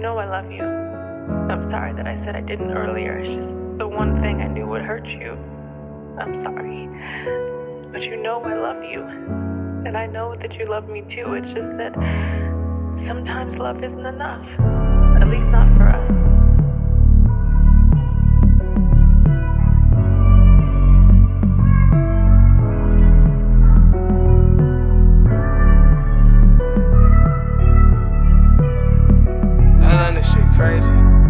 You know I love you. I'm sorry that I said I didn't earlier. It's just the one thing I knew would hurt you. I'm sorry. But you know I love you. And I know that you love me too. It's just that sometimes love isn't enough. At least not. crazy.